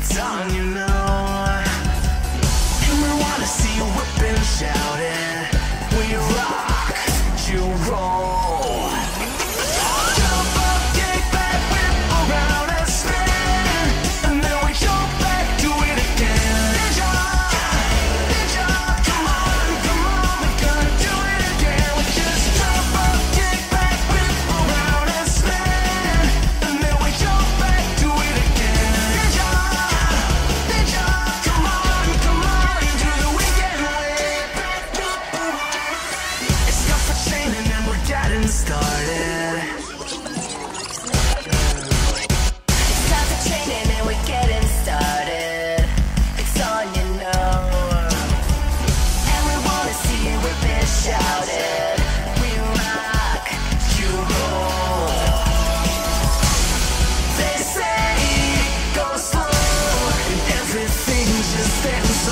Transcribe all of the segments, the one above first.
It's on you now.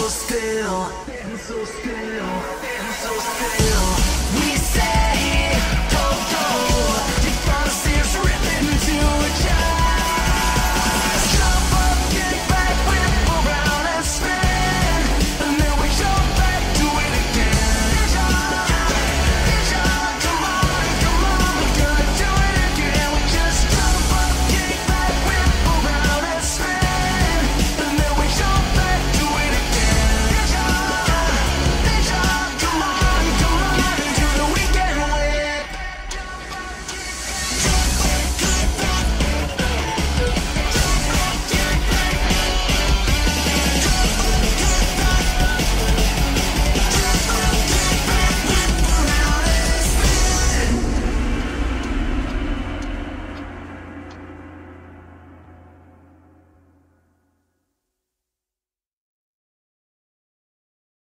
so still, been so still, been so still.